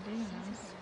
Very nice.